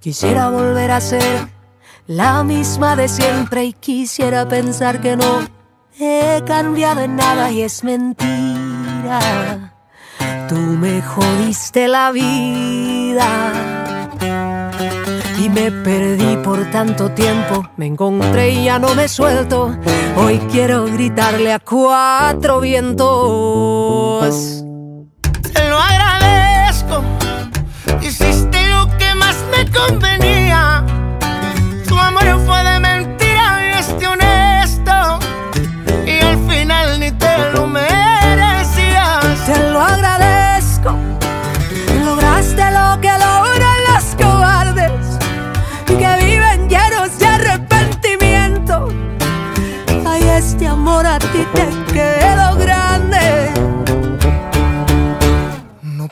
Quisiera volver a ser la misma de siempre y quisiera pensar que no he cambiado en nada y es mentira. Tú me jodiste la vida y me perdí por tanto tiempo. Me encontré y ya no me suelto. Hoy quiero gritarle a cuatro vientos. Hiciste lo que más me convenía. Tu amor fue de mentira y este honesto. Y al final ni te lo merecías. Te lo agradezco. Lograste lo que logran los cobardes. Que viven llenos de arrepentimiento. Ay, este amor a ti te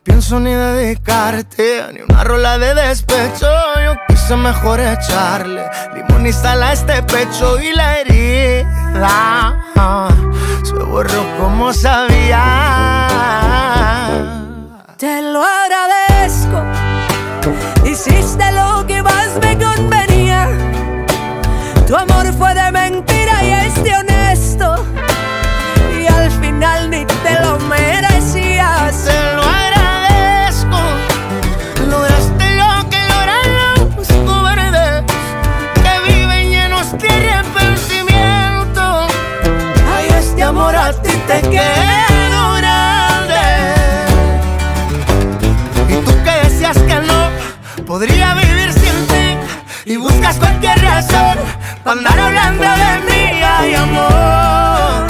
pienso ni dedicarte ni una rola de despecho. Yo quise mejor echarle limón y sal a este pecho y la herida se borró como sabía. Te lo andar hablando de mí, ay amor.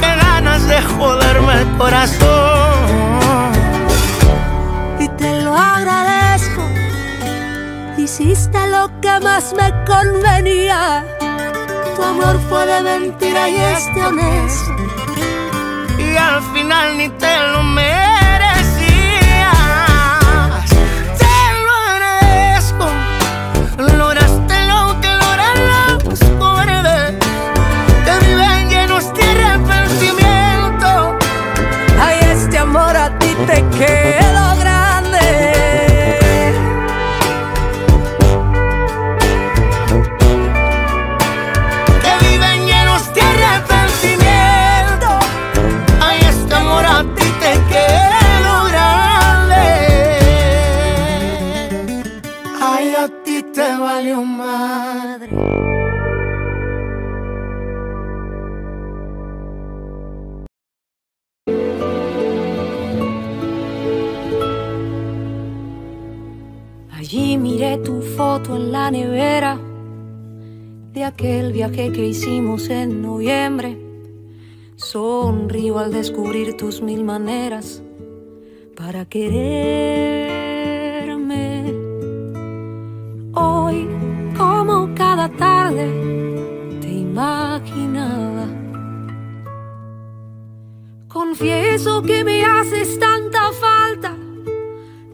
Qué ganas de joderme el corazón. Y te lo agradezco. Hiciste lo que más me convenía. Tu amor fue de mentira y este honesto. y al final ni te noviembre. Sonrío al descubrir tus mil maneras para quererme. Hoy, como cada tarde, te imaginaba. Confieso que me haces tanta falta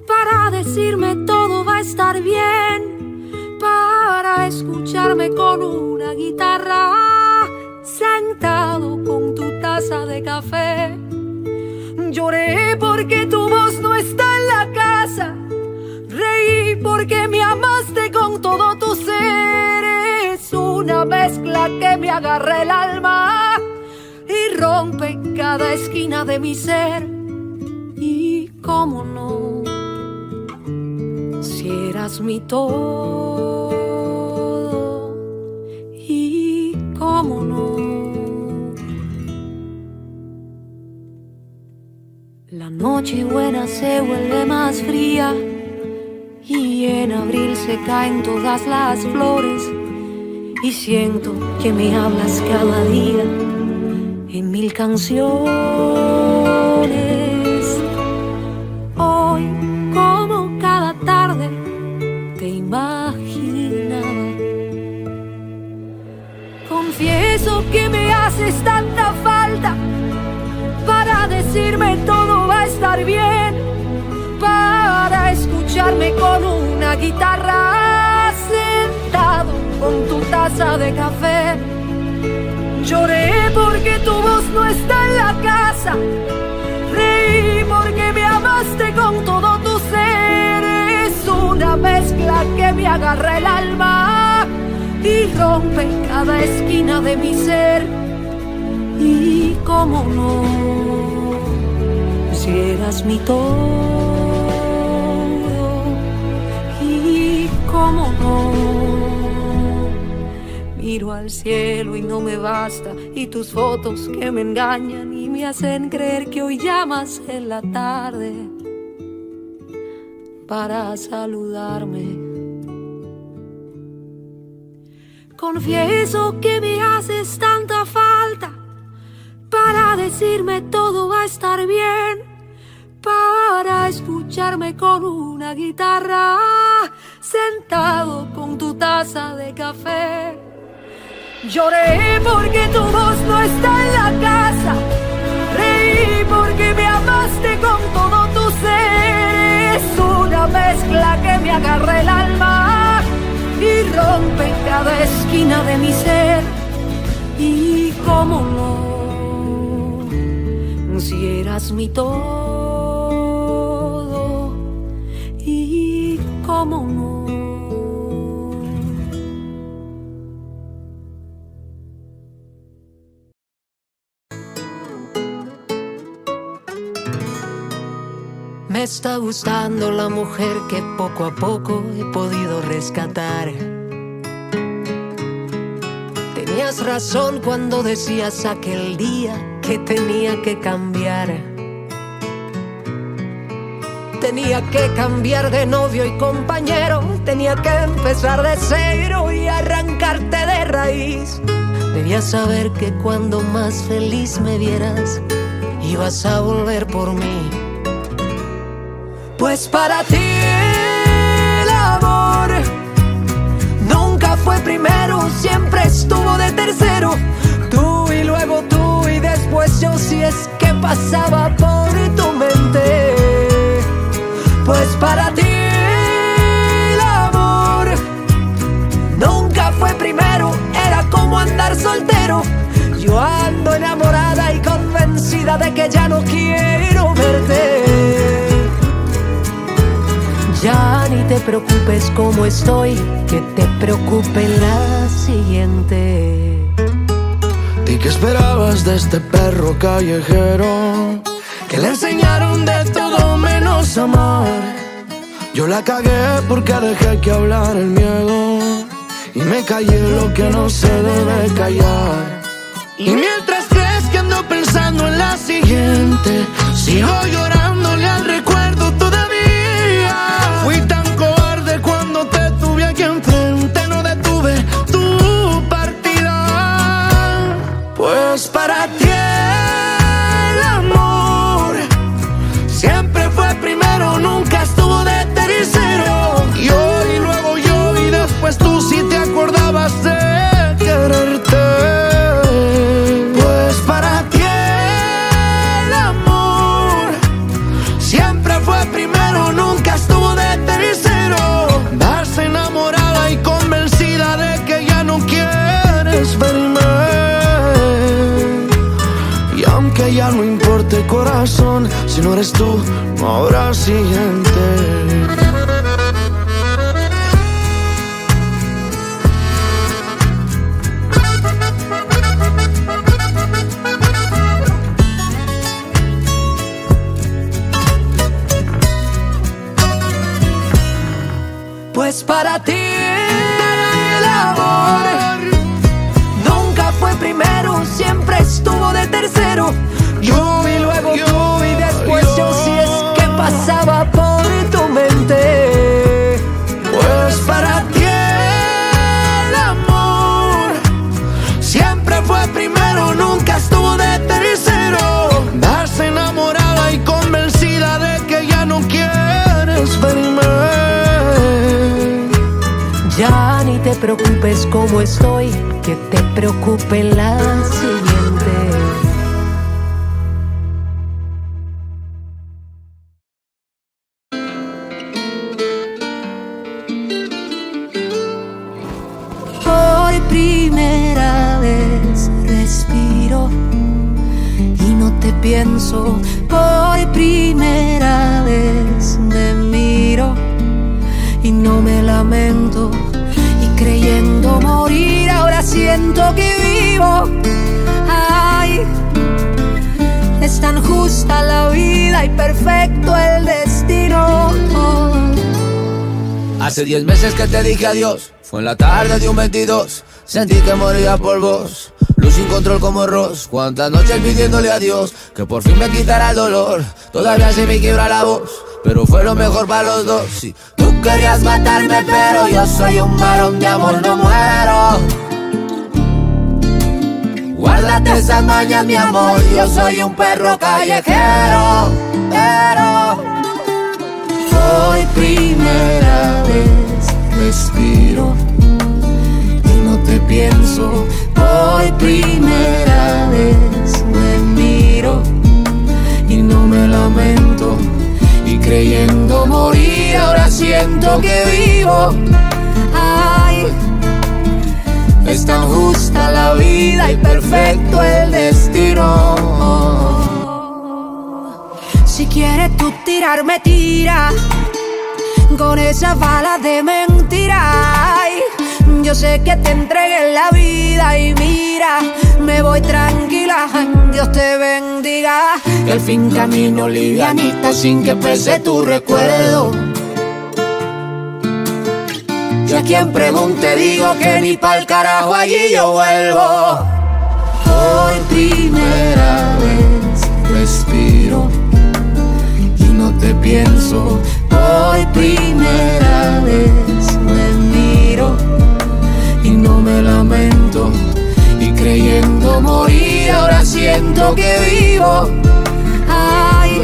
para decirme todo va a estar bien, para escucharme con una guitarra, de café. Lloré porque tu voz no está en la casa, reí porque me amaste con todo tu ser, es una mezcla que me agarra el alma y rompe cada esquina de mi ser. Y cómo no si eras mi todo y cómo no. La noche buena se vuelve más fría y en abril se caen todas las flores y siento que me hablas cada día en mil canciones. Hoy, como cada tarde, te imaginaba. Confieso que me haces tanta bien para escucharme con una guitarra sentado con tu taza de café. Lloré porque tu voz no está en la casa. Reí porque me amaste con todo tu ser. Es una mezcla que me agarra el alma y rompe cada esquina de mi ser. Y cómo no si mi todo, y cómo no. Miro al cielo y no me basta, y tus fotos que me engañan y me hacen creer que hoy llamas en la tarde para saludarme. Confieso que me haces tanta falta para decirme todo va a estar bien, para escucharme con una guitarra, sentado con tu taza de café. Lloré porque tu voz no está en la casa, reí porque me amaste con todo tu ser, es una mezcla que me agarra el alma y rompe cada esquina de mi ser. Y cómo no, si mi todo, cómo no. Me está gustando la mujer que poco a poco he podido rescatar. Tenías razón cuando decías aquel día que tenía que cambiar. Tenía que cambiar de novio y compañero, tenía que empezar de cero y arrancarte de raíz. Debías saber que cuando más feliz me vieras, ibas a volver por mí. Pues para ti el amor nunca fue primero, siempre estuvo de tercero. Tú y luego tú y después yo si es que pasaba por. Pues para ti el amor nunca fue primero, era como andar soltero. Yo ando enamorada y convencida de que ya no quiero verte. Ya ni te preocupes como estoy, que te preocupe la siguiente. ¿Y qué esperabas de este perro callejero? Que le enseñaron de todo menos amar. Yo la cagué porque dejé que hablar el miedo. Y me callé lo que no se debe callar. Y mientras crees que ando pensando en la siguiente, sigo llorándole al recuerdo todavía. Fui tan cobarde cuando te tuve aquí enfrente, no detuve tu partida. Pues para ti corazón, si no eres tú, no habrá siguiente. Pues para ti el amor nunca fue primero, siempre estuvo de tercero. Preocupes como estoy, que te preocupe la siguiente. Diez meses que te dije adiós, fue en la tarde de un 22, sentí que moría por vos. Luz sin control como Ross, cuántas noches pidiéndole a Dios que por fin me quitara el dolor. Todavía se me quiebra la voz, pero fue lo mejor para los dos. Sí, tú querías matarme, pero yo soy un varón de amor, no muero. Guárdate esas mañas, mi amor, yo soy un perro callejero, pero hoy primera vez respiro y no te pienso. Hoy primera vez me miro y no me lamento. Y creyendo morir, ahora siento que vivo. Ay, es tan justa la vida y perfecto el destino. Si quieres tú tirarme, tira con esa bala de mentira. Yo sé que te entregué la vida y mira, me voy tranquila, Dios te bendiga. Y al fin camino livianita sin que pese tu recuerdo. Y a quien pregunte digo que ni pa'l carajo allí yo vuelvo. Hoy primera vez respiro te pienso. Hoy primera vez me miro y no me lamento. Y creyendo morir ahora siento que vivo. Ay,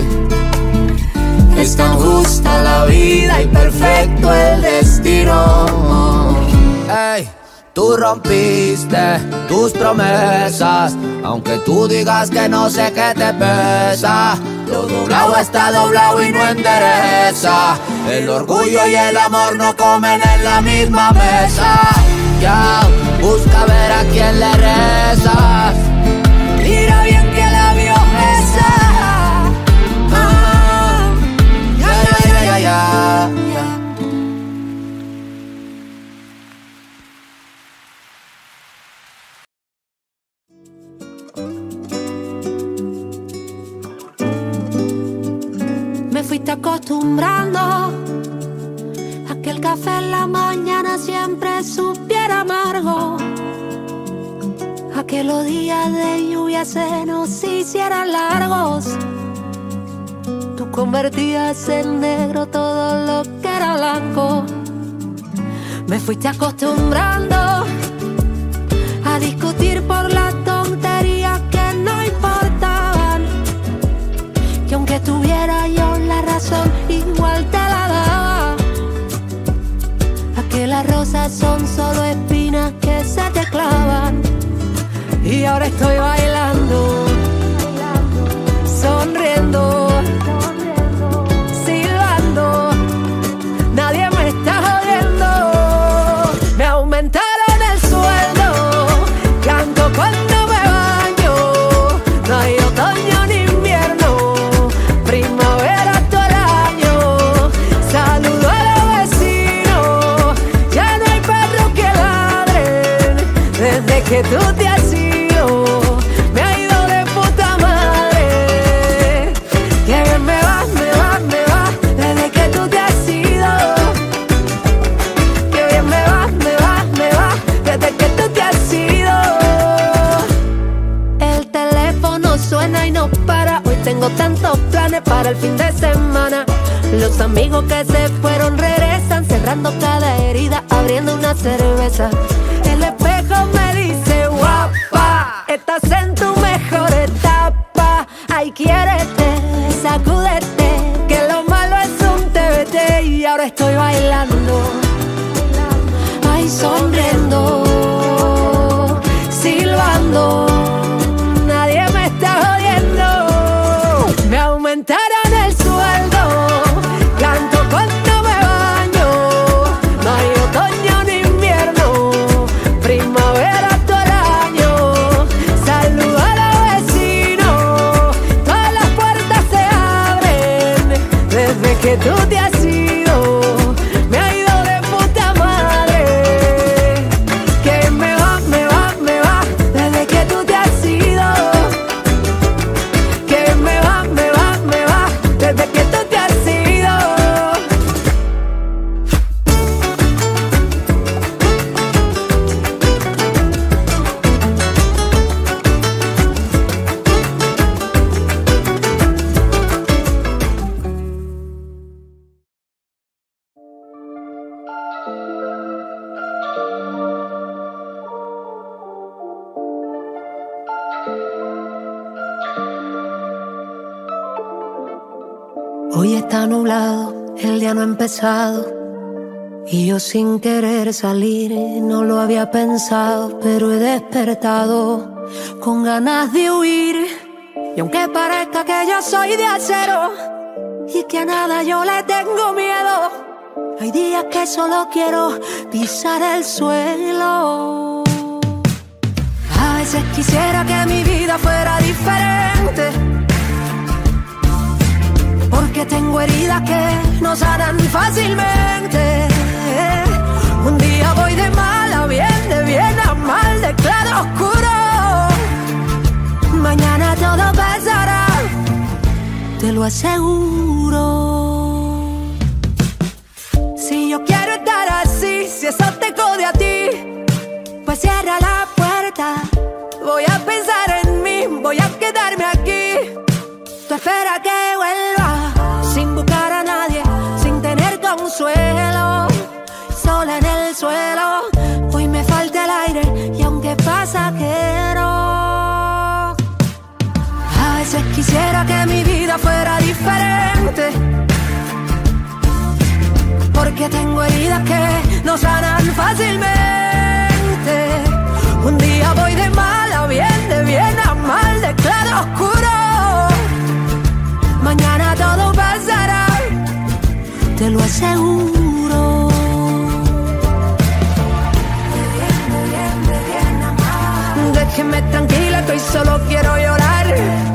es tan justa la vida y perfecto el destino. Ey, tú rompiste tus promesas, aunque tú digas que no sé qué te pesa. Lo doblado está doblado y no endereza. El orgullo y el amor no comen en la misma mesa. Ya, busca ver a quién le rezas. Que los días de lluvia se nos hicieran largos. Tú convertías en negro todo lo que era blanco. Me fuiste acostumbrando a discutir por las tonterías que no importaban. Que aunque tuviera yo la razón, igual te la daba. A que las rosas son solo espinas que se te clavan. Y ahora estoy bailando, sonriendo, silbando. Nadie me está jodiendo. Me aumentaron el sueldo. Canto cuando me baño. No hay otoño ni invierno. Primavera todo el año. Saludo a los vecinos. Ya no hay perros que ladren. Desde que tú te el fin de semana. Los amigos que se fueron regresan, cerrando cada herida, abriendo una cerveza. Hoy está nublado, el día no ha empezado. Y yo sin querer salir, no lo había pensado, pero he despertado con ganas de huir. Y aunque parezca que yo soy de acero y que a nada yo le tengo miedo, hay días que solo quiero pisar el suelo. A veces quisiera que mi vida fuera diferente. Porque tengo heridas que no sanan fácilmente. Un día voy de mal a bien, de bien a mal, de claro oscuro. Mañana todo pasará, te lo aseguro. Si yo quiero estar así, si eso te code a ti, pues cierra la puerta. Voy a pensar en mí, voy a quedarme aquí. Tú espera que quisiera que mi vida fuera diferente. Porque tengo heridas que no sanan fácilmente. Un día voy de mal a bien, de bien a mal, de claro a oscuro. Mañana todo pasará, te lo aseguro. Déjeme tranquila hoy solo quiero llorar.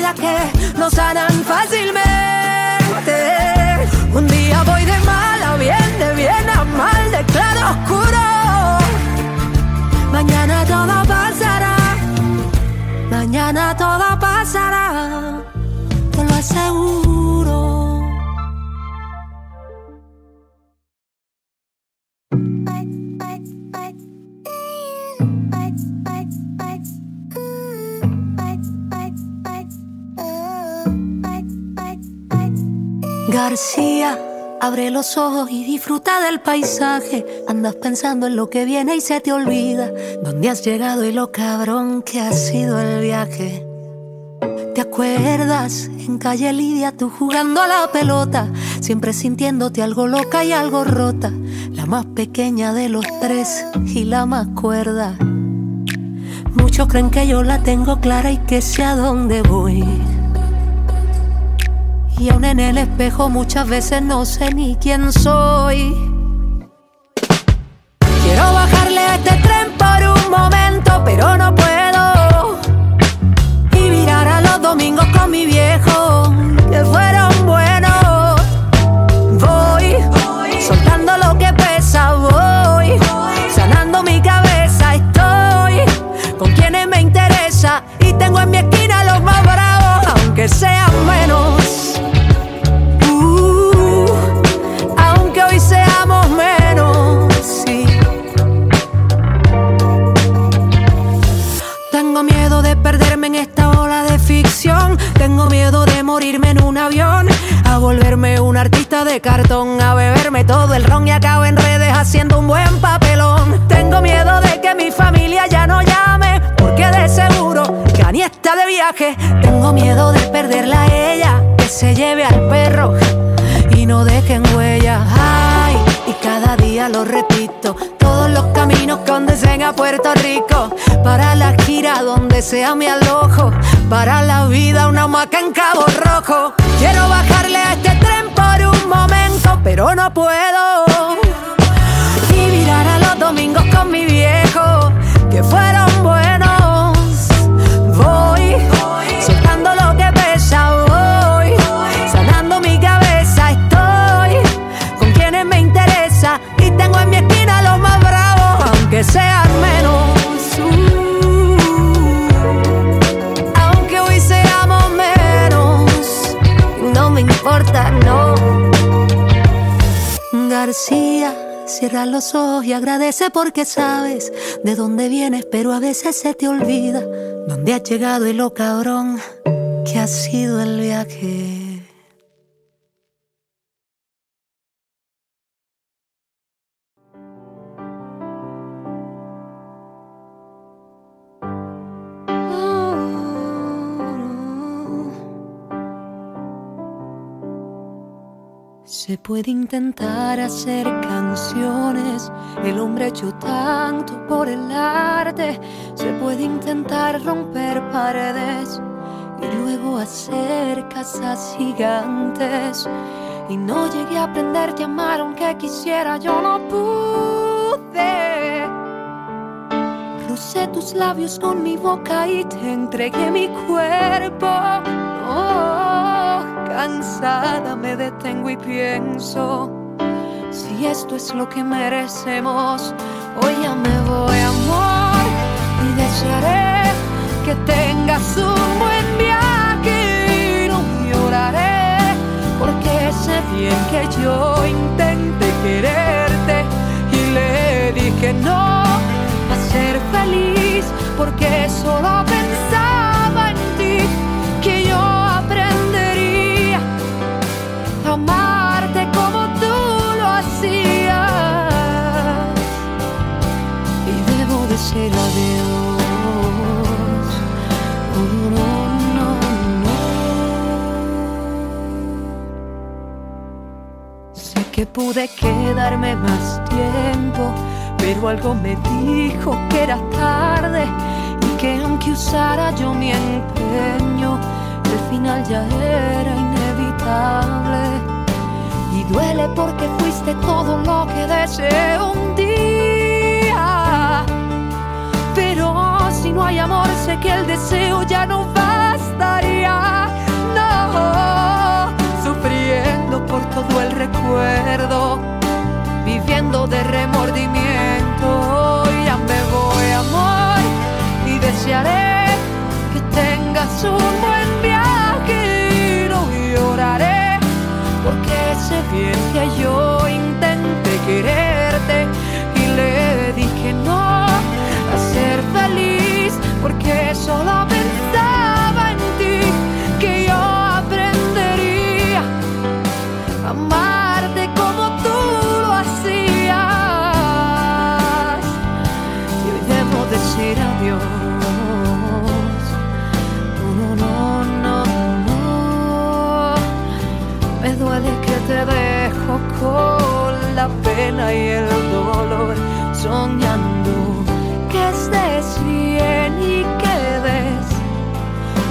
Que no sanan fácilmente. Un día voy de mal a bien, de bien a mal, de claro a oscuro. Mañana todo pasará, mañana todo pasará, te lo aseguro. García, abre los ojos y disfruta del paisaje. Andas pensando en lo que viene y se te olvida dónde has llegado y lo cabrón que ha sido el viaje. ¿Te acuerdas en calle Lidia tú jugando a la pelota? Siempre sintiéndote algo loca y algo rota. La más pequeña de los tres y la más cuerda. Muchos creen que yo la tengo clara y que sé a dónde voy. Y aún en el espejo muchas veces no sé ni quién soy. Quiero bajarle a este tren por un momento, pero no puedo. Y mirar a los domingos con mi viejo, que fueron buenos. Voy soltando lo que pesa, voy sanando mi cabeza. Estoy con quienes me interesa y tengo en mi esquina los más bravos, aunque sean menos. En esta ola de ficción. Tengo miedo de morirme en un avión. A volverme un artista de cartón. A beberme todo el ron y acabo en redes haciendo un buen papelón. Tengo miedo de que mi familia ya no llame. Porque de seguro que Ani está de viaje. Tengo miedo de perderla a ella. Que se lleve al perro y no dejen huella. Día lo repito. Todos los caminos conducen a Puerto Rico. Para la gira donde sea mi alojo. Para la vida una maca en Cabo Rojo. Quiero bajarle a este tren por un momento, pero no puedo. Y mirar a los domingos con mi viejo, que fueron Cierra los ojos y agradece porque sabes de dónde vienes, pero a veces se te olvida dónde has llegado y lo cabrón que ha sido el viaje. Se puede intentar hacer canciones, el hombre ha hecho tanto por el arte. Se puede intentar romper paredes y luego hacer casas gigantes. Y no llegué a aprender a amar aunque quisiera, yo no pude. Crucé tus labios con mi boca y te entregué mi cuerpo. Oh cansada me detengo y pienso, si esto es lo que merecemos, hoy ya me voy amor y desearé que tengas un buen viaje y no lloraré, porque sé bien que yo intenté quererte y le dije no a ser feliz, porque solo pensaba decir adiós. Oh, no, no, no. Sé que pude quedarme más tiempo, pero algo me dijo que era tarde y que aunque usara yo mi empeño, el final ya era y duele porque fuiste todo lo que deseé un día. No hay amor, sé que el deseo ya no bastaría. No, sufriendo por todo el recuerdo, viviendo de remordimiento. Ya me voy, amor, y desearé que tengas un buen viaje porque sé bien que yo intenté quererte porque solo pensaba en ti que yo aprendería a amarte como tú lo hacías. Y hoy debo decir adiós. Te dejo con la pena y el dolor, soñando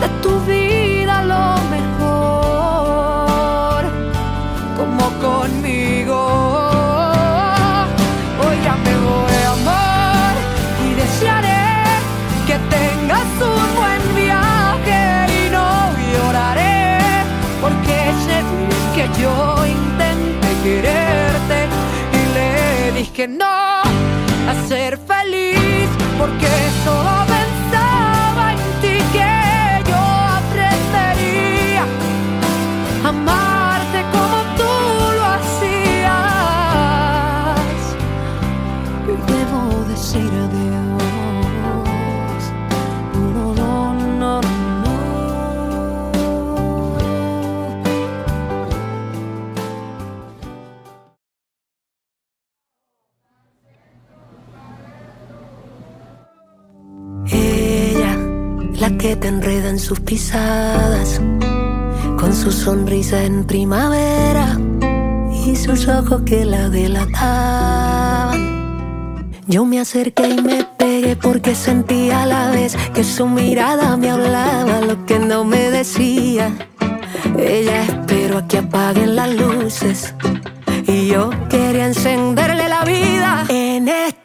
de tu vida lo mejor, como conmigo. Hoy ya me voy a amar y desearé que tengas un buen viaje y no lloraré porque sé que yo quererte y le dije no a ser feliz porque solo te enreda en sus pisadas, con su sonrisa en primavera y sus ojos que la delataban. Yo me acerqué y me pegué porque sentía a la vez que su mirada me hablaba lo que no me decía. Ella esperó a que apaguen las luces y yo quería encenderle la vida en esta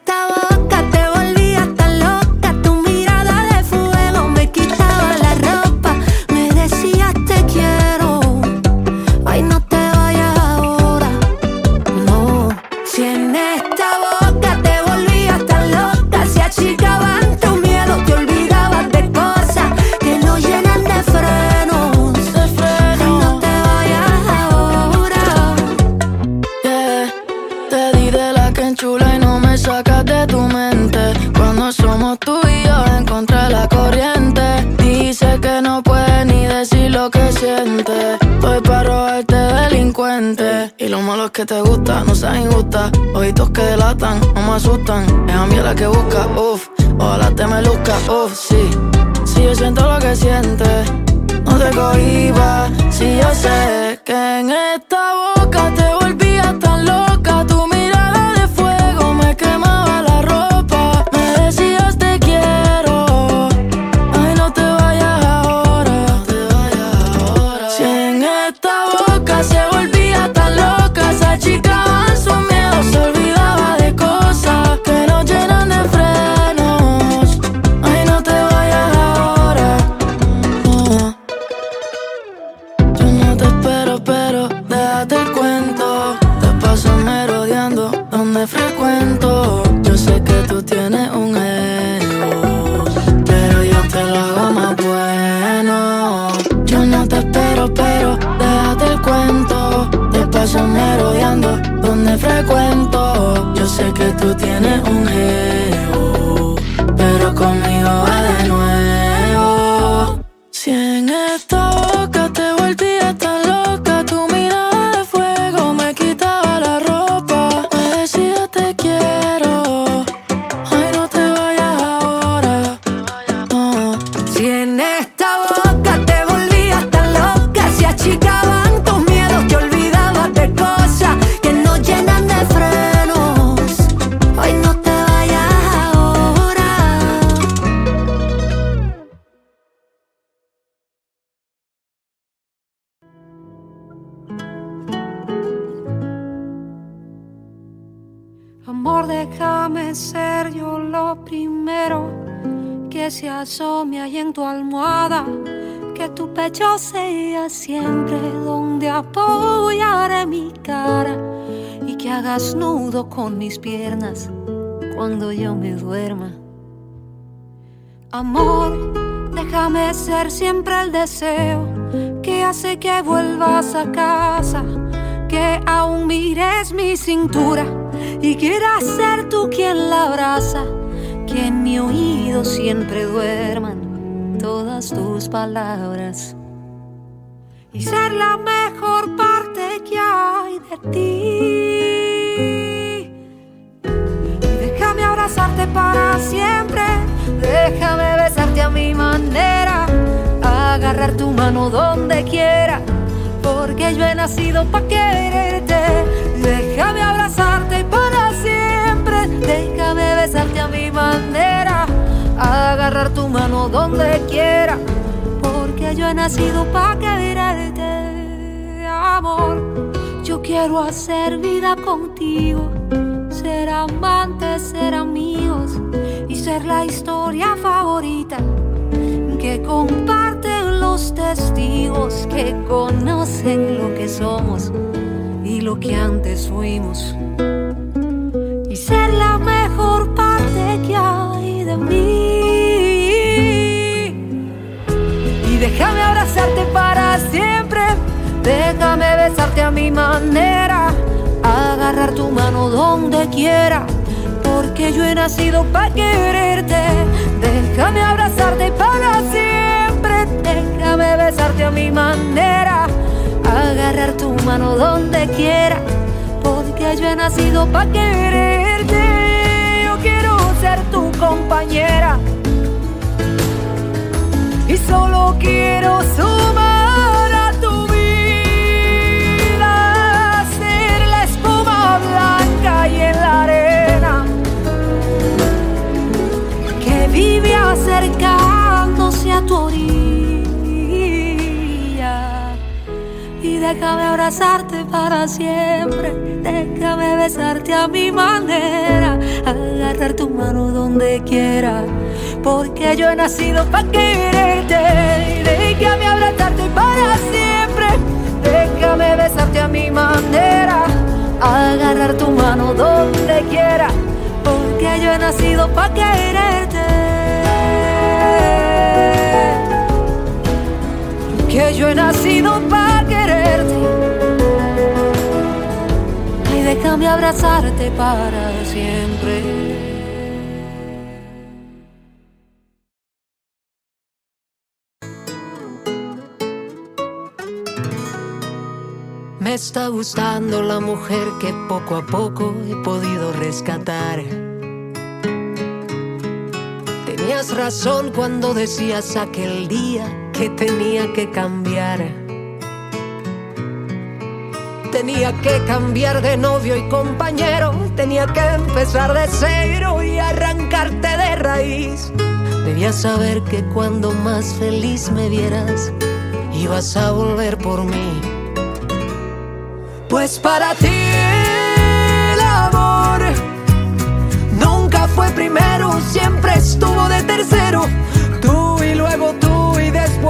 que sientes. Estoy para robarte delincuente. Y lo malo es que te gusta, no seas injusta. Ojitos que delatan, no me asustan. Es a mí la que busca, uff. Ojalá te me luzca, uff, sí. Si yo siento lo que sientes, no te cohibas. Si yo sé que en esta boca te volvía cuando yo me duerma. Amor, déjame ser siempre el deseo que hace que vuelvas a casa, que aún mires mi cintura y quieras ser tú quien la abraza, que en mi oído siempre duerman todas tus palabras y ser la mejor parte que hay de ti. Abrazarte para siempre, déjame besarte a mi manera, agarrar tu mano donde quiera, porque yo he nacido para quererte. Déjame abrazarte para siempre, déjame besarte a mi manera, agarrar tu mano donde quiera, porque yo he nacido para quererte, amor. Yo quiero hacer vida contigo, ser amantes, ser amigos y ser la historia favorita que comparten los testigos que conocen lo que somos y lo que antes fuimos. Y ser la mejor parte que hay de mí. Y déjame abrazarte para siempre. Déjame besarte a mi manera. Agarrar tu mano donde quiera. Porque yo he nacido para quererte. Déjame abrazarte para siempre. Déjame besarte a mi manera. Agarrar tu mano donde quiera. Porque yo he nacido para quererte. Yo quiero ser tu compañera. Y solo quiero sumar a tu orilla. Y déjame abrazarte para siempre. Déjame besarte a mi manera. Agarrar tu mano donde quiera. Porque yo he nacido para quererte. Déjame abrazarte para siempre. Déjame besarte a mi manera. Agarrar tu mano donde quiera. Porque yo he nacido para quererte. Que yo he nacido para quererte. Ay, déjame abrazarte para siempre. está gustando la mujer que poco a poco he podido rescatar. Tenías razón cuando decías aquel día que tenía que cambiar. Tenía que cambiar de novio y compañero, tenía que empezar de cero y arrancarte de raíz. Debías saber que cuando más feliz me vieras, ibas a volver por mí. Pues para ti el amor nunca fue primero, siempre estuvo de tercero.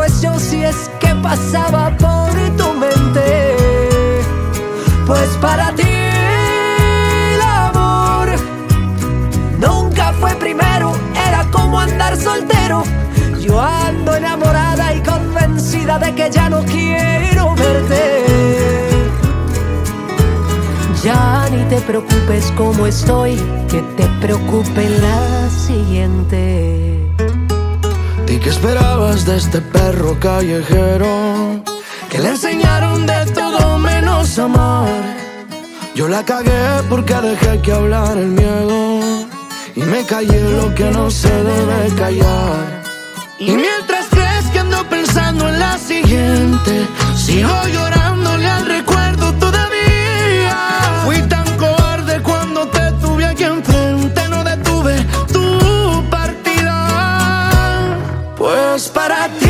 Si es que pasaba por tu mente. Pues para ti el amor nunca fue primero, era como andar soltero. Yo ando enamorada y convencida de que ya no quiero verte. Ya ni te preocupes como estoy, que te preocupe la siguiente. ¿Y qué esperabas de este perro callejero? Que le enseñaron de todo menos amar. Yo la cagué porque dejé que hablar el miedo. Y me callé lo que no se debe callar. Y mientras crees que ando pensando en la siguiente, sigo llorándole al recuerdo todavía. Fui tan cobarde cuando te tuve aquí enfrente, para ti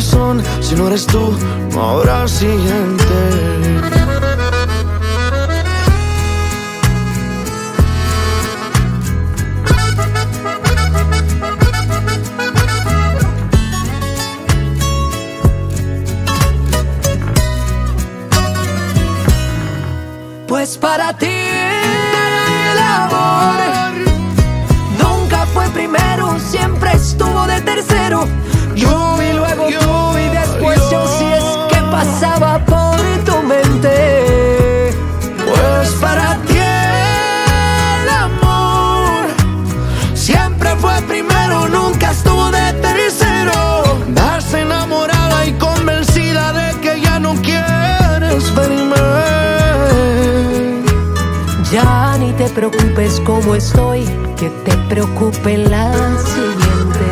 si no eres tú, no habrá siguiente. Pues para ti el amor nunca fue primero, siempre estuvo de tercero. Yo como estoy, que te preocupe la siguiente.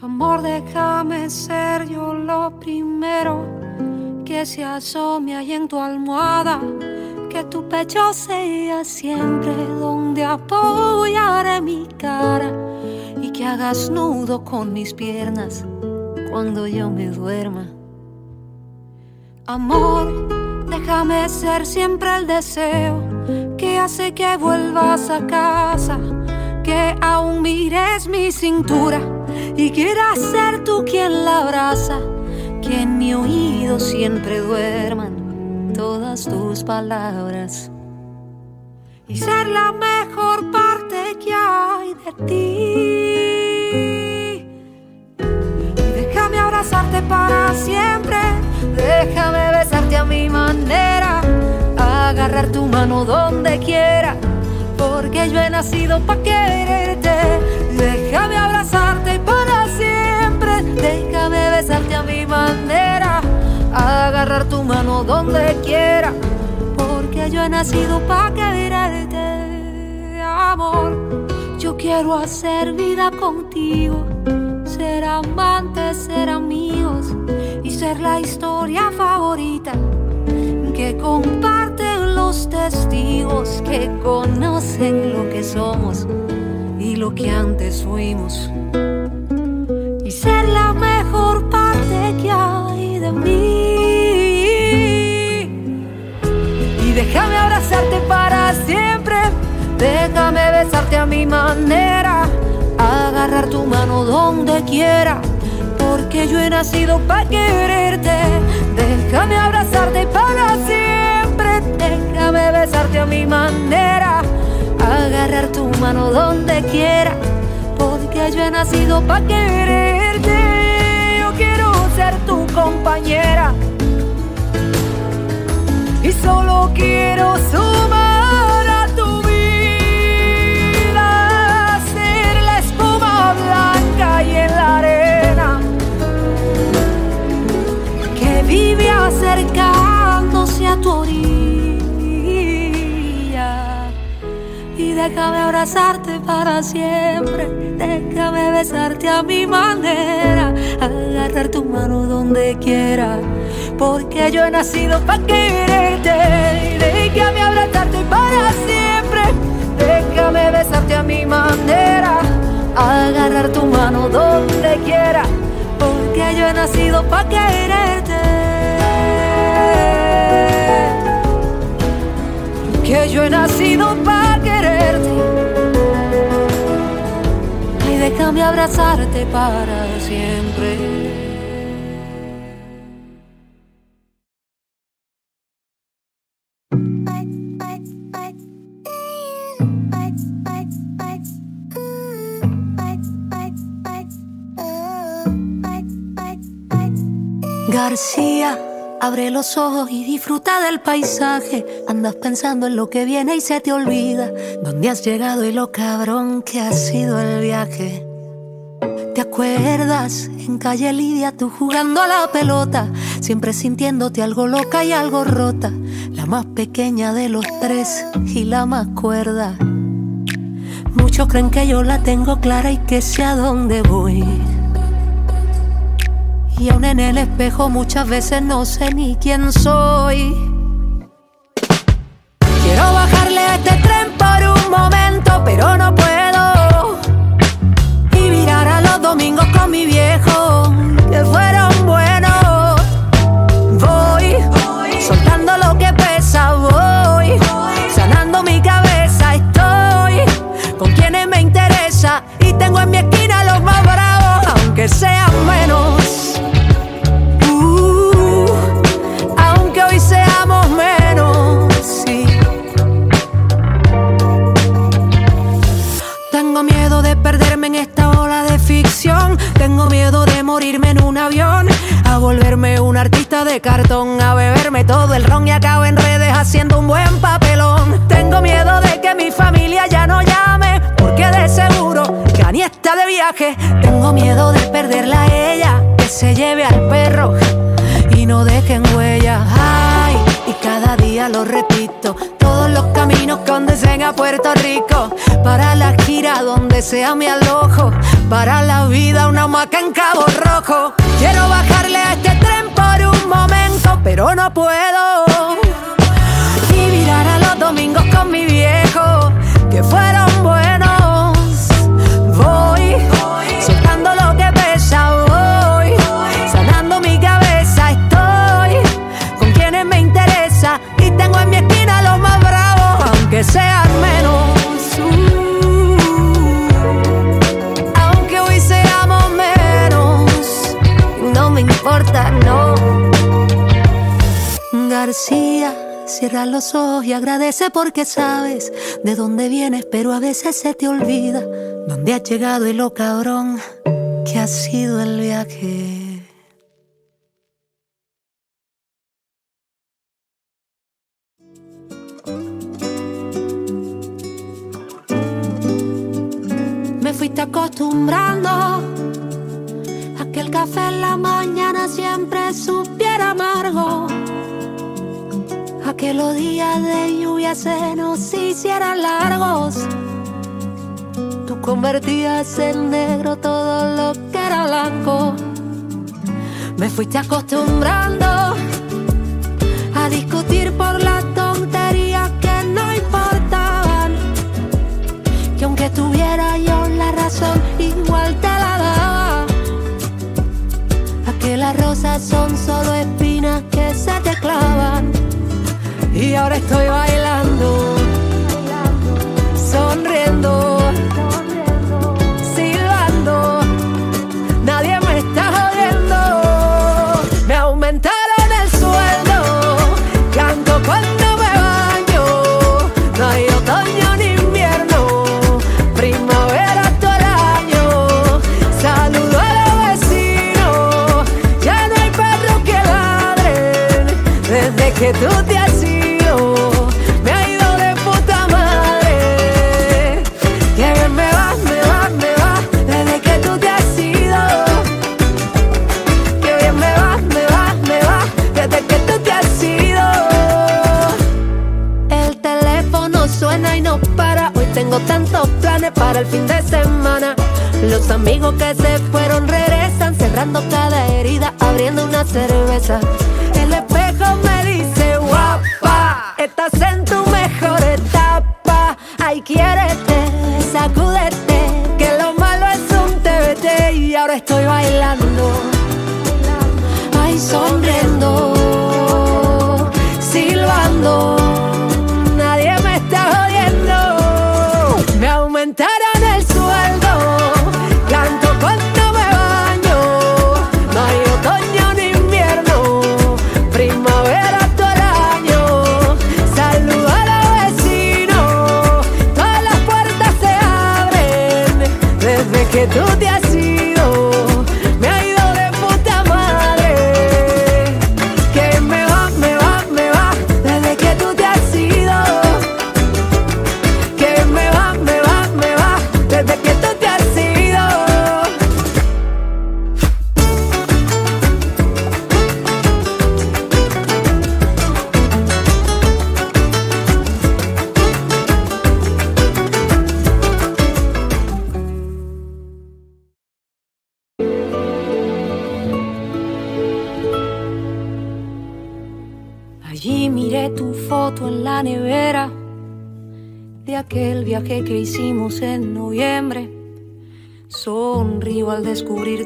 Amor, déjame ser yo lo primero que se asome ahí en tu almohada. Que tu pecho sea siempre donde apoyaré mi cara que hagas nudo con mis piernas cuando yo me duerma. Amor, déjame ser siempre el deseo que hace que vuelvas a casa, que aún mires mi cintura y quieras ser tú quien la abraza, que en mi oído siempre duerman todas tus palabras y ser la mejor parte que hay de ti. Déjame abrazarte para siempre, déjame besarte a mi manera, agarrar tu mano donde quiera, porque yo he nacido para quererte. Déjame abrazarte para siempre, déjame besarte a mi manera, agarrar tu mano donde quiera, porque yo he nacido para quererte, amor. Yo quiero hacer vida contigo, ser amantes, ser amigos y ser la historia favorita que comparten los testigos que conocen lo que somos y lo que antes fuimos. Y ser la mejor parte que hay de mí. Y déjame abrazarte para siempre. Déjame besarte a mi manera, agarrar tu mano donde quiera, porque yo he nacido para quererte. Déjame abrazarte para siempre, déjame besarte a mi manera, agarrar tu mano donde quiera, porque yo he nacido para quererte. Yo quiero ser tu compañera y solo quiero sumar acercándose a tu orilla. Y déjame abrazarte para siempre, déjame besarte a mi manera, agarrar tu mano donde quiera porque yo he nacido para quererte. Déjame abrazarte para siempre, déjame besarte a mi manera, agarrar tu mano donde quiera, porque yo he nacido para quererte. Que yo he nacido para quererte. Y déjame abrazarte para siempre. García, abre los ojos y disfruta del paisaje. Andas pensando en lo que viene y se te olvida dónde has llegado y lo cabrón que ha sido el viaje. ¿Te acuerdas? En calle Lidia, tú jugando a la pelota, siempre sintiéndote algo loca y algo rota, la más pequeña de los tres y la más cuerda. Muchos creen que yo la tengo clara y que sé a dónde voy. Y aún en el espejo muchas veces no sé ni quién soy. Quiero bajarle a este tren por un momento, pero no puedo. Y mirar a los domingos con mi viejo, que fueron buenos. Voy soltando lo que pesa, voy sanando mi cabeza. Estoy con quienes me interesa y tengo en mi esquina los más bravos, aunque sean menos. Morirme en un avión. A volverme un artista de cartón. A beberme todo el ron y acabo en redes haciendo un buen papelón. Tengo miedo de que mi familia ya no llame. Porque de seguro que Ani está de viaje. Tengo miedo de perderla a ella. Que se lleve al perro y no dejen huella. Cada día lo repito. Todos los caminos conducen a Puerto Rico. Para la gira donde sea mi alojo. Para la vida una maca en Cabo Rojo. Quiero bajarle a este tren por un momento, pero no puedo. Y mirar a los domingos con mi viejo, que fueron García, cierra los ojos y agradece porque sabes de dónde vienes, pero a veces se te olvida dónde has llegado y lo cabrón que ha sido el viaje. Me fuiste acostumbrando a que el café en la mañana siempre supiera amargo. Que los días de lluvia se nos hicieran largos. Tú convertías en negro todo lo que era blanco. Me fuiste acostumbrando a discutir por las tonterías que no importaban. Que aunque tuviera yo la razón, igual te la daba. A que las rosas son solo espinas que se te clavan y ahora estoy bailando, sonriendo, silbando. Nadie me está jodiendo. Me aumentaron el sueldo, canto cuando me baño. No hay otoño ni invierno, primavera todo el año. Saludo a los vecinos, ya no hay perros que ladren desde que tú te para el fin de semana. Los amigos que se fueron regresan, cerrando cada herida, abriendo una cerveza. El espejo me dice, guapa, estás en tu mejor etapa. Ay, quiérete, sacúdete, que lo malo es un TBT y ahora estoy bailando. Ay, sonriendo,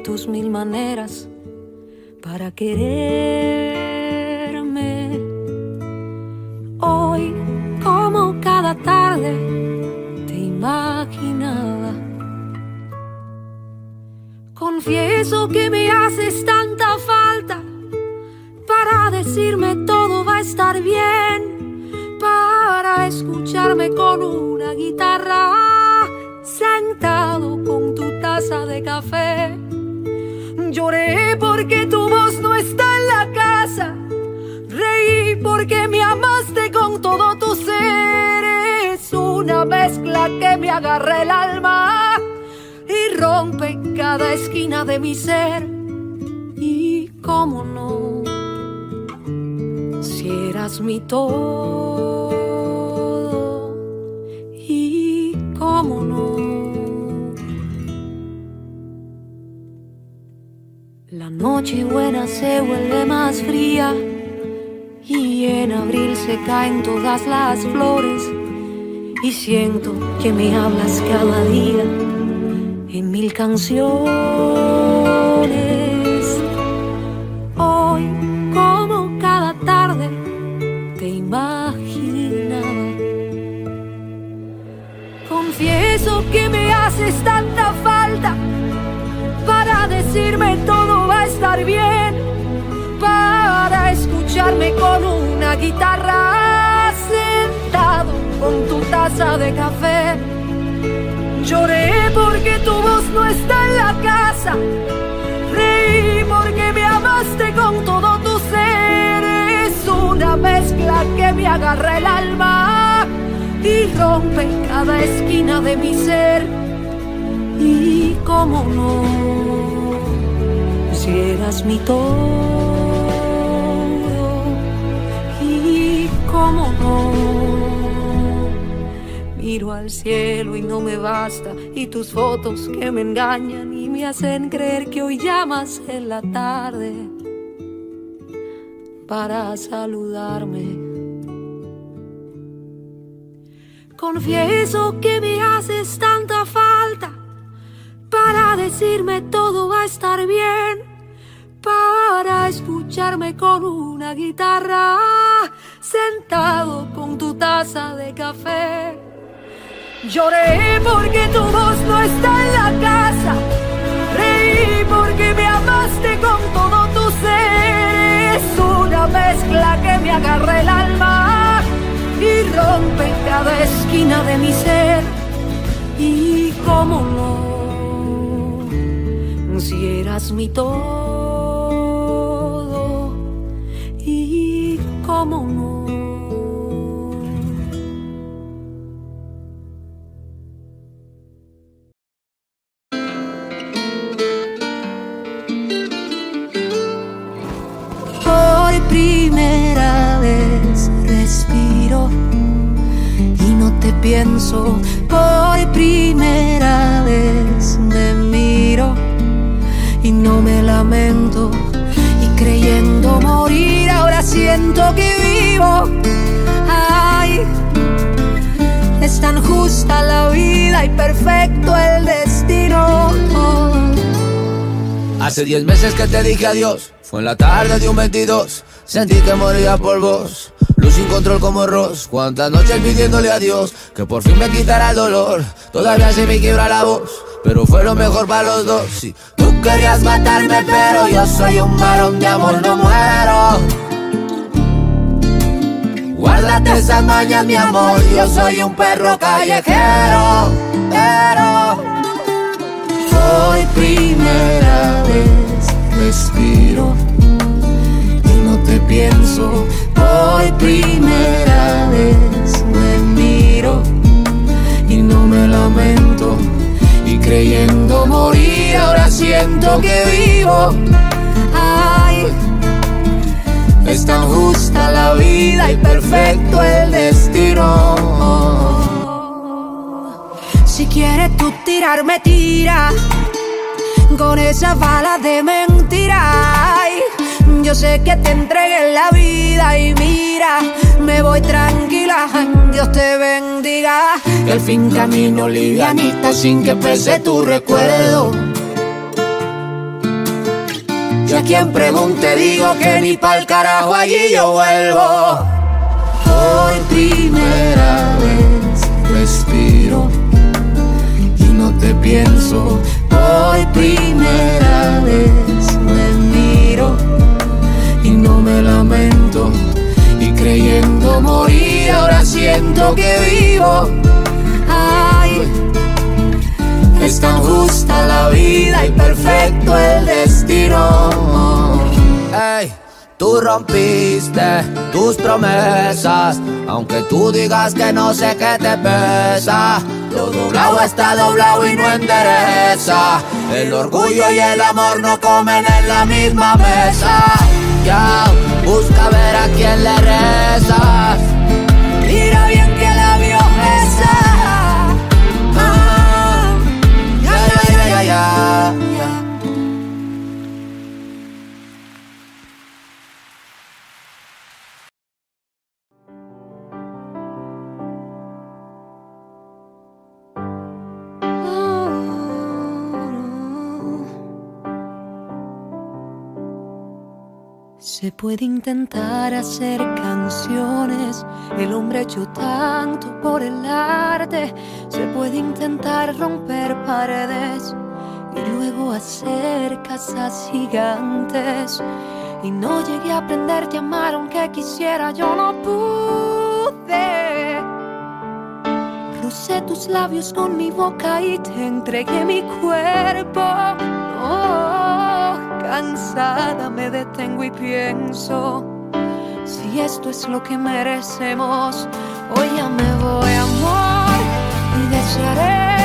tus mil maneras para quererme. Me hablas cada día en mil canciones. Hoy, como cada tarde, te imaginaba. Confieso que me haces tanta falta para decirme todo va a estar bien, para escucharme con una guitarra sentado con tu taza de café. Lloré porque tu voz no está en la casa. Reí porque me amaste con todo tu ser. Es una mezcla que me agarra el alma y rompe cada esquina de mi ser. Y cómo no, si eras mi todo. Y cómo no. Miro al cielo y no me basta, y tus fotos que me engañan y me hacen creer que hoy llamas en la tarde para saludarme. Confieso que me haces tanta falta para decirme todo va a estar bien, para escucharme con una guitarra sentado con tu taza de café. Lloré porque tu voz no está en la casa. Reí porque me amaste con todo tu ser. Es una mezcla que me agarra el alma y rompe cada esquina de mi ser. Y cómo no, si eras mi todo. Y cómo vámonos. Y no te pienso. Por primera vez me miro y no me lamento. Y creyendo morir, ahora siento que vivo. Ay, es tan justa la vida y perfecto el destino. Hace diez meses que te dije adiós. Fue en la tarde de un 22. Sentí que moría por vos. Luz sin control como Ross. Cuántas noches pidiéndole a Dios que por fin me quitara el dolor. Todavía se me quiebra la voz. Pero fue lo mejor para los dos. Sí. Tú querías matarme, pero yo soy un varón de amor, no muero. Guárdate esas mañas, mi amor. Yo soy un perro callejero. Pero hoy primera vez respiro pienso. Hoy primera vez me miro y no me lamento. Y creyendo morir, ahora siento que vivo. Ay, es tan justa la vida y perfecto el destino. Si quieres tú tirarme, tira con esa bala de mentira. Yo sé que te entregué la vida y mira, me voy tranquila. Dios te bendiga. Y al fin camino livianita sin que pese tu recuerdo. Y a quien pregunte digo que ni pa'l carajo allí yo vuelvo. Hoy primera vez respiro y no te pienso. Hoy primera vez me lamento. Y creyendo morir ahora siento que vivo. Ay, es tan justa la vida y perfecto el destino. Ey, tú rompiste tus promesas, aunque tú digas que no sé qué te pesa. Lo doblado está doblado y no endereza. El orgullo y el amor no comen en la misma mesa. Ya, busca ver a quién le rezas. Se puede intentar hacer canciones, el hombre ha hecho tanto por el arte. Se puede intentar romper paredes y luego hacer casas gigantes. Y no llegué a aprender a amar aunque quisiera, yo no pude. Crucé tus labios con mi boca y te entregué mi cuerpo. Oh, cansada me detengo y pienso si esto es lo que merecemos. Hoy ya me voy, amor, y desearé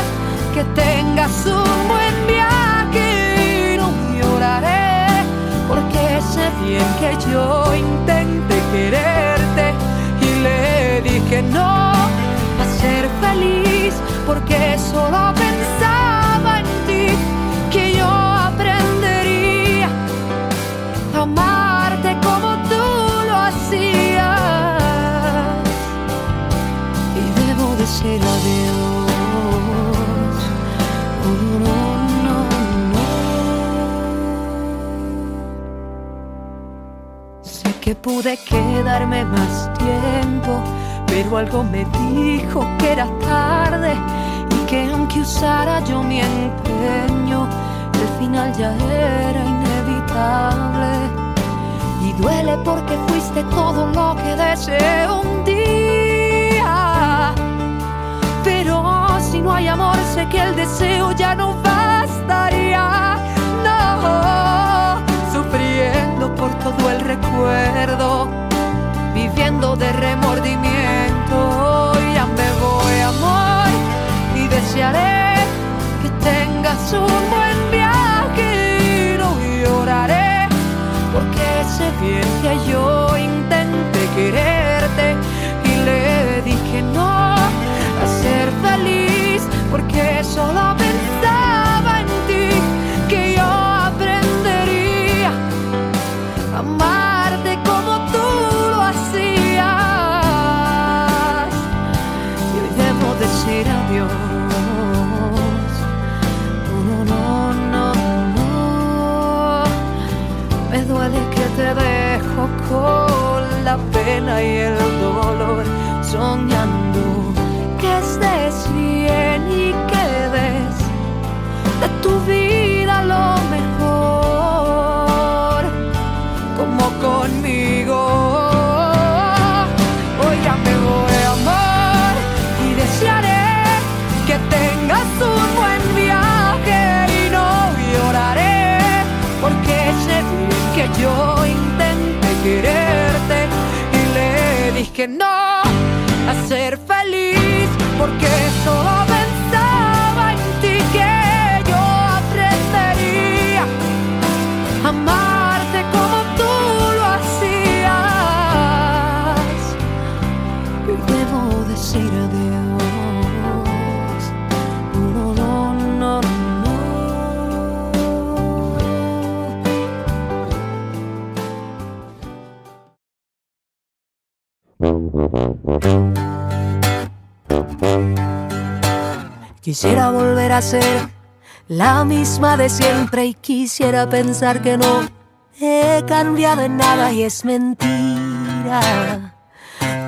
que tengas un buen viaje y no lloraré porque sé bien que yo intenté quererte y le dije no a ser feliz porque solo pensaba debo decir adiós. Oh, no, no, no. Sé que pude quedarme más tiempo, pero algo me dijo que era tarde y que aunque usara yo mi empeño, el final ya era inevitable. Y duele porque fuiste todo lo que deseé todo el recuerdo, viviendo de remordimiento. Ya me voy, amor, y desearé que tengas un buen viaje. Y no lloraré, porque sé bien que yo intenté quererte y le dije no a ser feliz, porque solo te dejo con la pena y el ser feliz porque solo Quisiera volver a ser la misma de siempre y quisiera pensar que no he cambiado en nada y es mentira.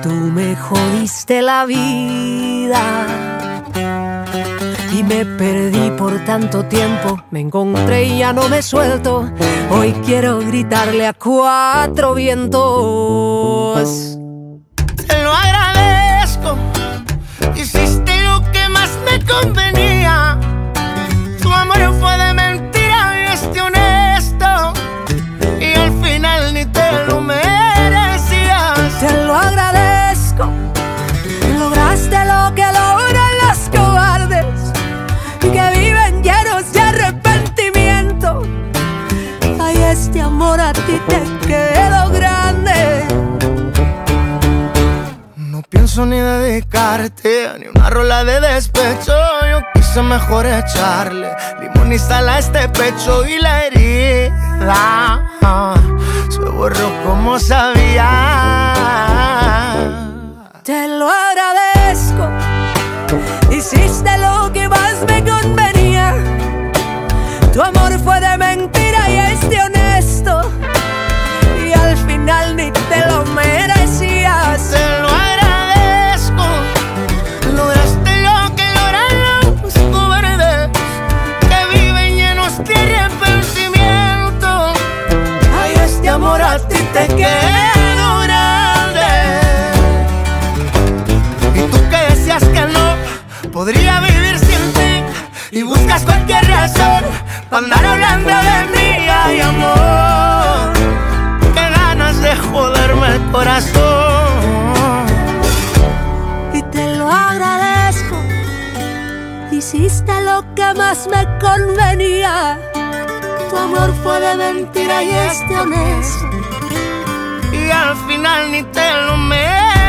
Tú me jodiste la vida y me perdí por tanto tiempo. Me encontré y ya no me suelto. Hoy quiero gritarle a cuatro vientos. Más pienso ni dedicarte ni una rola de despecho. Yo quise mejor echarle limón y sal a este pecho y la herida se borró como sabía. Te lo agradezco. Hiciste lo que más me convenía. Andar hablando de mí. Ay, amor, qué ganas de joderme el corazón. y te lo agradezco. Hiciste lo que más me convenía. Tu amor fue de mentira y este honesto. y al final ni te lo merecías.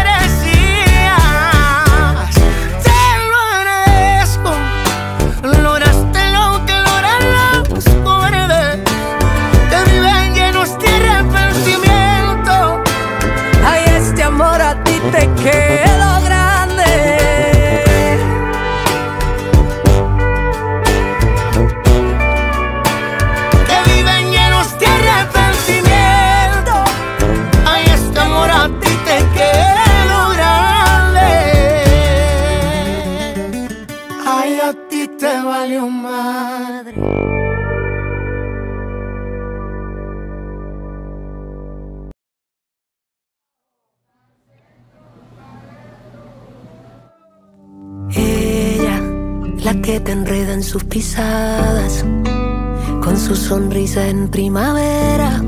Con su sonrisa en primavera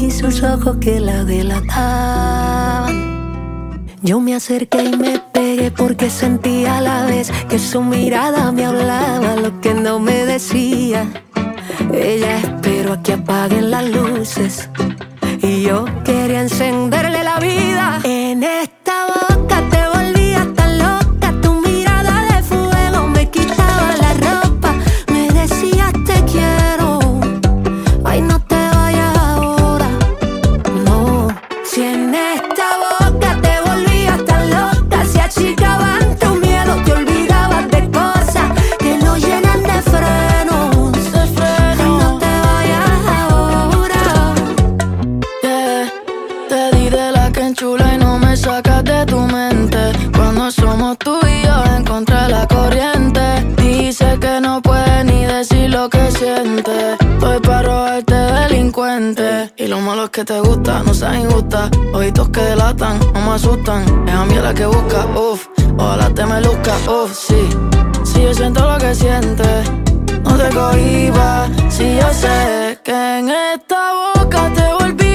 y sus ojos que la delataban. Yo me acerqué y me pegué porque sentía a la vez que su mirada me hablaba lo que no me decía. Ella esperó a que apaguen las luces y yo quería encenderle la vida. En sientes. Voy para robarte delincuente. Y lo malo es que te gusta, no seas injusta. Ojitos que delatan, no me asustan. Es a mí la que busca, uff. Ojalá te me luzca, uff, sí. Si yo siento lo que sientes, no te cohibas. Si yo sé que en esta boca te volvías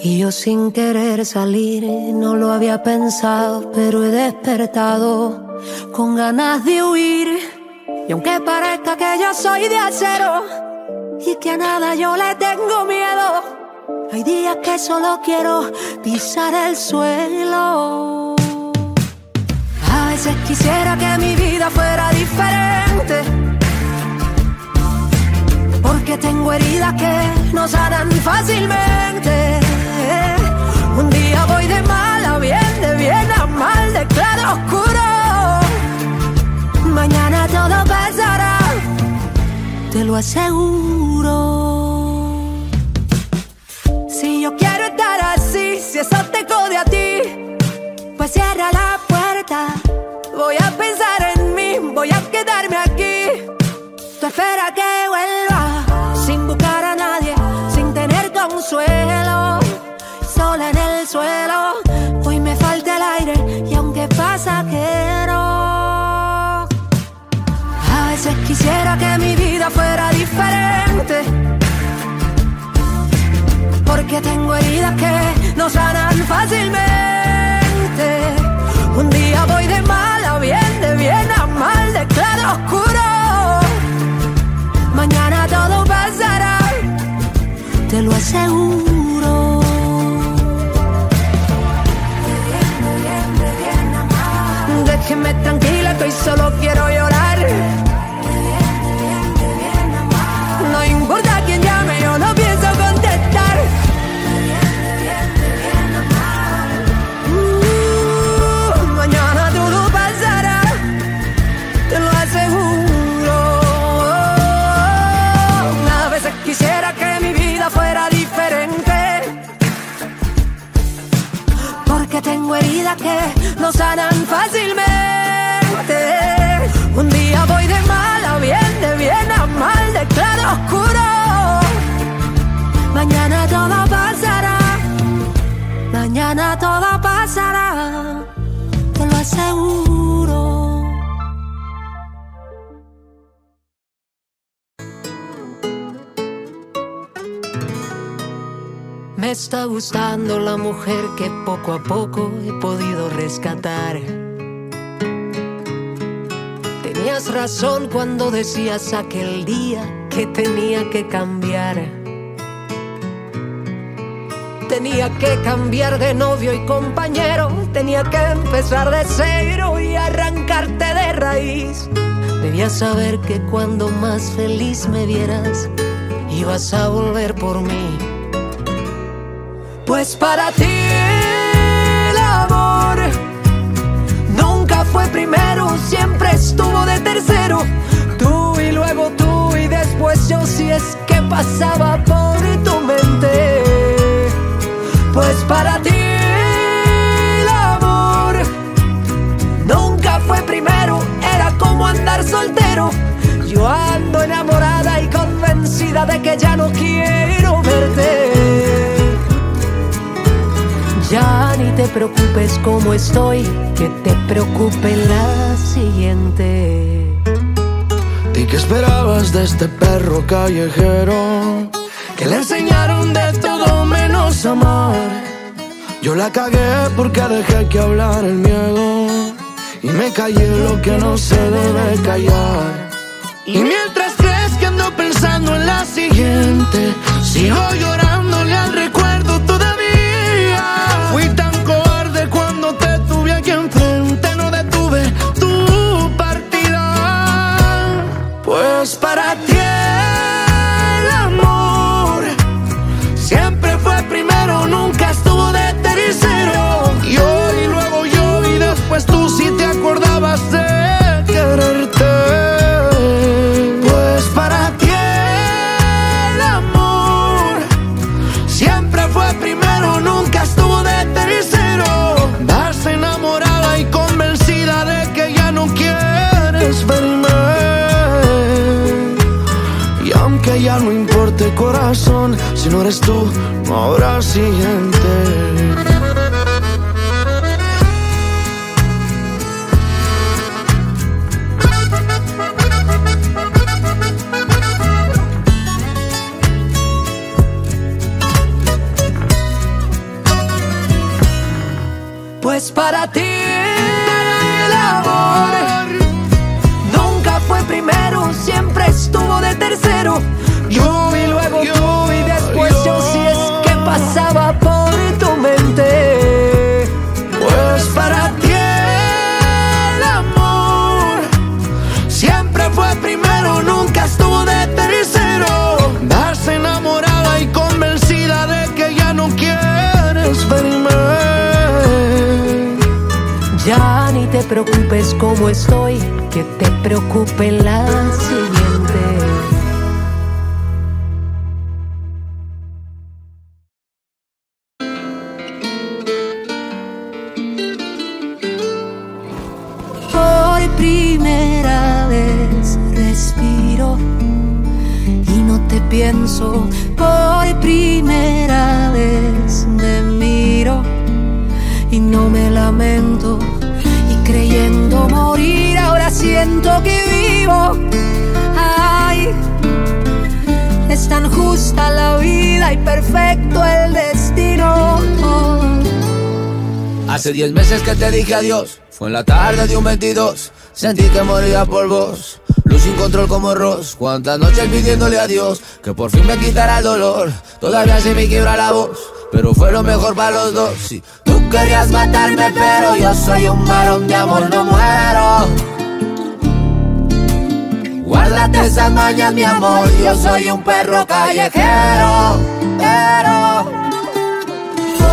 Y yo sin querer salir, no lo había pensado, pero he despertado con ganas de huir. Y aunque parezca que yo soy de acero y que a nada yo le tengo miedo, hay días que solo quiero pisar el suelo. A veces quisiera que mi vida fuera diferente. Porque tengo heridas que no sanan fácilmente. Un día voy de mal a bien, de bien a mal, de claro oscuro. Mañana todo pasará, te lo aseguro. Si yo quiero estar así, si eso te code a ti, pues cierra la fuera diferente. Porque tengo heridas que no sanan fácilmente. Un día voy de mal a bien, de bien a mal, de claro a oscuro. Mañana todo pasará, te lo aseguro. Déjeme tranquila que hoy solo quiero llorar. No sanan fácilmente. Un día voy de mal a bien, de bien a mal, de claro oscuro. Mañana todo pasará, mañana todo pasará, te lo aseguro. Me está gustando la mujer que poco a poco he podido rescatar. Tenías razón cuando decías aquel día que tenía que cambiar. Tenía que cambiar de novio y compañero, tenía que empezar de cero y arrancarte de raíz. Debías saber que cuando más feliz me vieras, y vas a volver por mí. Pues para ti el amor nunca fue primero, siempre estuvo de tercero. Tú y luego tú y después yo si es que pasaba por tu mente. Pues para ti el amor nunca fue primero, era como andar soltero. Yo ando enamorada y convencida de que ya no quiero verte. Ya ni te preocupes como estoy, que te preocupe la siguiente. ¿Y qué esperabas de este perro callejero? Que le enseñaron de todo menos amar. Yo la cagué porque dejé que hablar el miedo. Y me callé lo que no se debe callar. Y mientras crees que ando pensando en la siguiente, sigo llorándole todavía. Eres tú, habrá siguiente. Preocupes como estoy, que te preocupe la Hace diez meses que te dije adiós. Fue en la tarde de un 22. Sentí que moría por vos. Luz sin control como Ross. Cuántas noches pidiéndole a Dios que por fin me quitara el dolor. Todavía se me quiebra la voz. Pero fue lo mejor para los dos. Sí. Tú querías matarme, pero yo soy un varón de amor, no muero. Guárdate esas mañas, mi amor. Yo soy un perro callejero. Pero.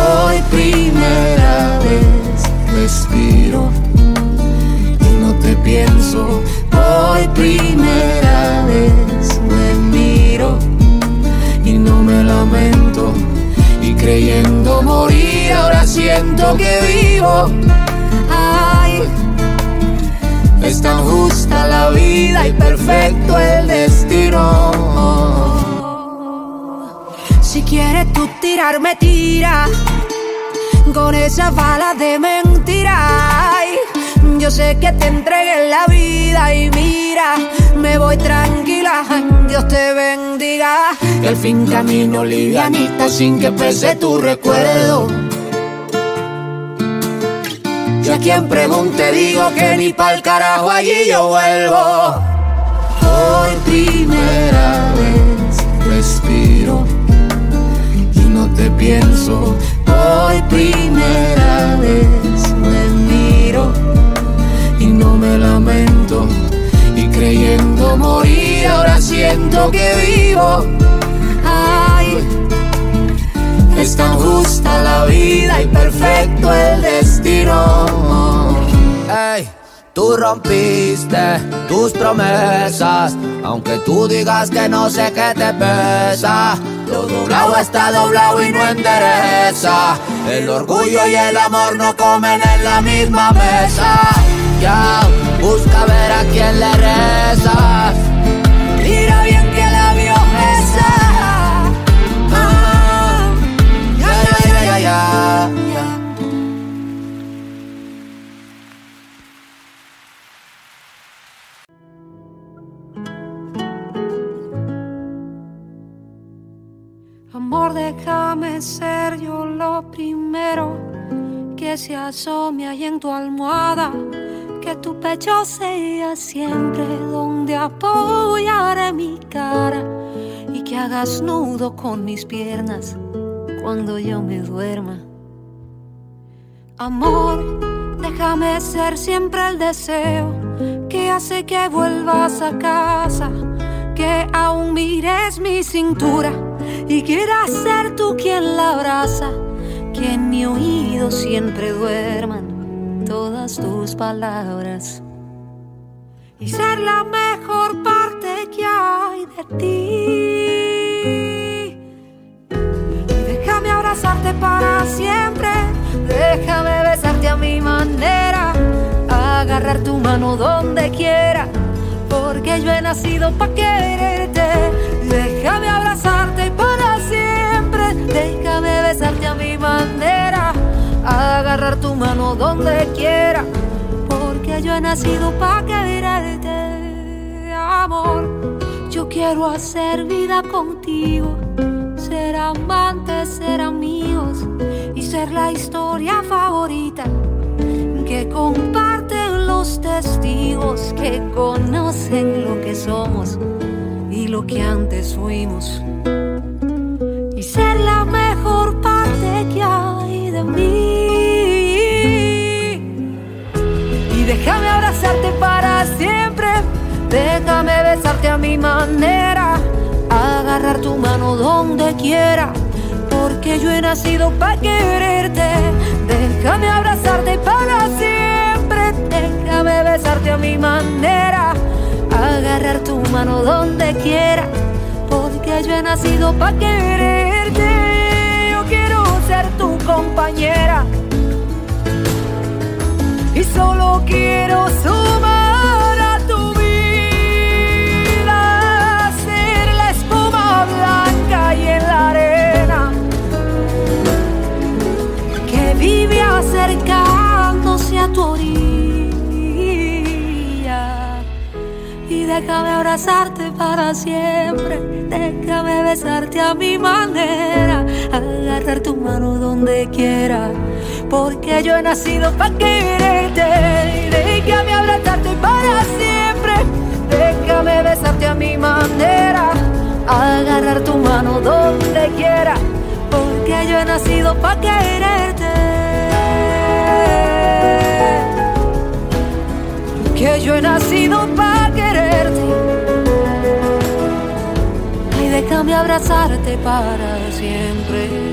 Hoy primera vez respiro y no te pienso. Hoy primera vez me miro y no me lamento. Y creyendo morir, ahora siento que vivo. Ay, es tan justa la vida y perfecto el destino. Si quieres tú tirarme, tira con esa bala de mentira. Yo sé que te entregué la vida y mira, me voy tranquila. Dios te bendiga. Y al fin camino livianita sin que pese tu recuerdo. Y a quien pregunte digo que ni pa'l carajo allí yo vuelvo. Hoy primera vez respiro y no te pienso. Hoy primera vez me miro y no me lamento. Y creyendo morir, ahora siento que vivo. Ay, es tan justa la vida y perfecto el destino. Ay. Tú rompiste tus promesas, aunque tú digas que no sé qué te pesa. Lo doblado está doblado y no endereza. El orgullo y el amor no comen en la misma mesa. Ya, busca ver a quién le rezas. Déjame ser yo lo primero que se asome ahí en tu almohada. Que tu pecho sea siempre donde apoyaré mi cara y que hagas nudo con mis piernas cuando yo me duerma. Amor, déjame ser siempre el deseo que hace que vuelvas a casa, que aún mires mi cintura y quieras ser tú quien la abraza, que en mi oído siempre duerman todas tus palabras y ser la mejor parte que hay de ti. Déjame abrazarte para siempre, déjame besarte a mi manera, agarrar tu mano donde quiera, porque yo he nacido para quererte. Déjame abrazarte para déjame besarte a mi manera, agarrar tu mano donde quiera, porque yo he nacido para quererte, amor. Yo quiero hacer vida contigo, ser amantes, ser amigos y ser la historia favorita que comparten los testigos que conocen lo que somos y lo que antes fuimos. Ser la mejor parte que hay de mí. Y déjame abrazarte para siempre. Déjame besarte a mi manera. Agarrar tu mano donde quiera. Porque yo he nacido para quererte. Déjame abrazarte para siempre. Déjame besarte a mi manera agarrar tu mano donde quiera, yo he nacido para quererte. Yo quiero ser tu compañera y solo quiero sumar a tu vida, ser la espuma blanca y en la arena que vive acercándose a tu orilla. y déjame abrazarte para siempre. Déjame besarte a mi manera, agarrar tu mano donde quiera, porque yo he nacido para quererte. Déjame abrazarte para siempre. Déjame besarte a mi manera, agarrar tu mano donde quiera, porque yo he nacido para quererte. Que yo he nacido para quererte. Déjame abrazarte para siempre.